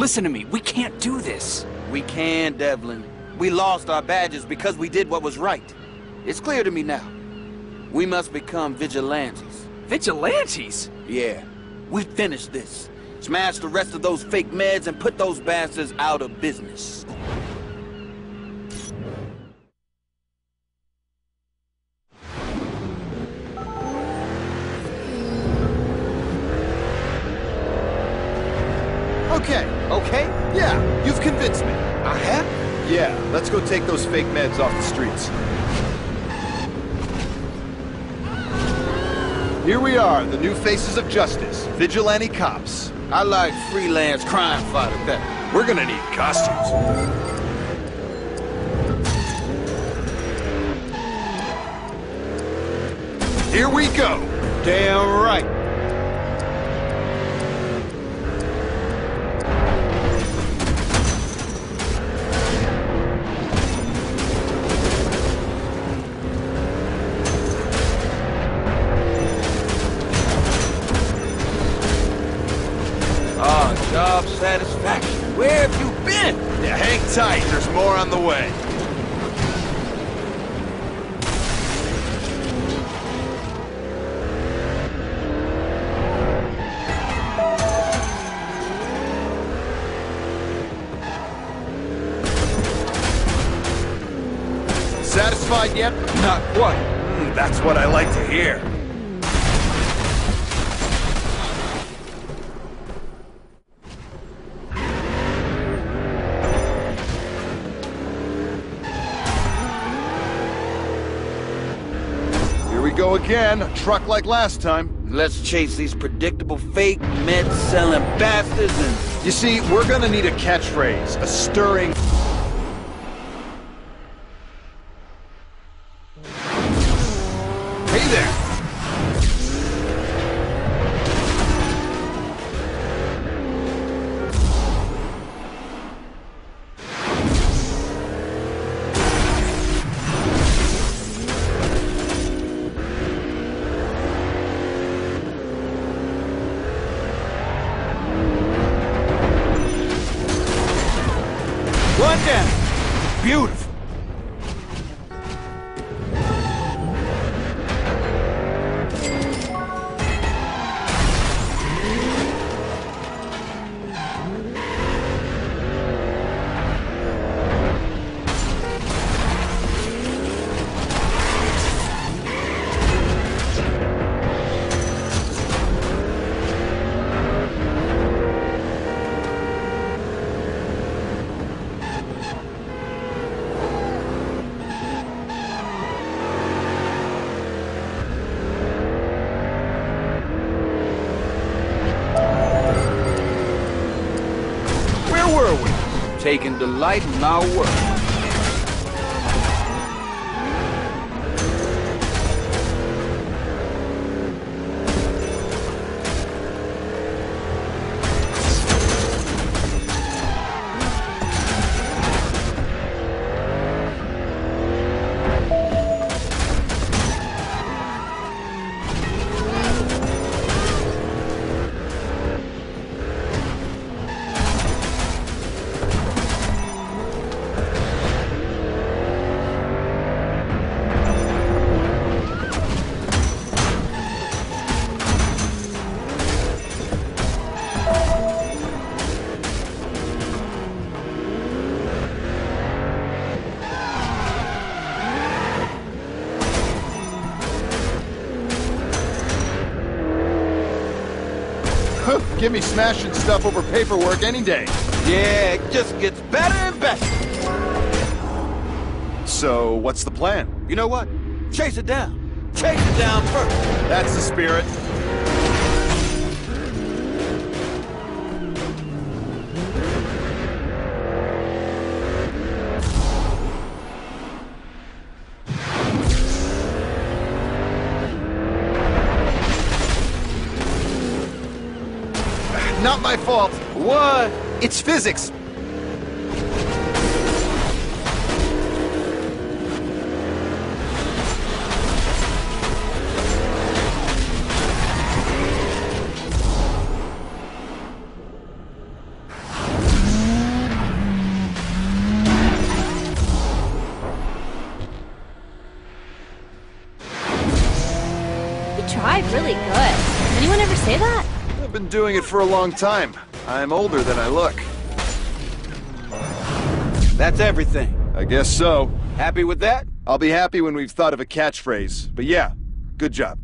listen to me. We can't do this. We can, Devlin. We lost our badges because we did what was right. It's clear to me now. We must become vigilantes. Vigilantes? Yeah. We finish this. Smash the rest of those fake meds and put those bastards out of business. Okay, Okay? yeah, you've convinced me. I have? Yeah, let's go take those fake meds off the streets. Here we are, the new faces of justice, vigilante cops. I like freelance crime fighter better. We're gonna need costumes. Here we go. Damn right. Job satisfaction. Where have you been? Yeah, hang tight, there's more on the way. Satisfied yet? Not quite. Hmm, that's what I like to hear. We go again, a truck like last time. Let's chase these predictable fake med-selling bastards and... You see, we're gonna need a catchphrase, a stirring... Beautiful. We? Taking delight in our work. Give me smashing stuff over paperwork any day. Yeah, it just gets better and better. So, what's the plan? You know what? Chase it down. Chase it down first. That's the spirit. Not my fault. What? It's physics. tried really good. Anyone ever say that? I've been doing it for a long time. I'm older than I look. That's everything. I guess so. Happy with that? I'll be happy when we've thought of a catchphrase. But yeah, good job.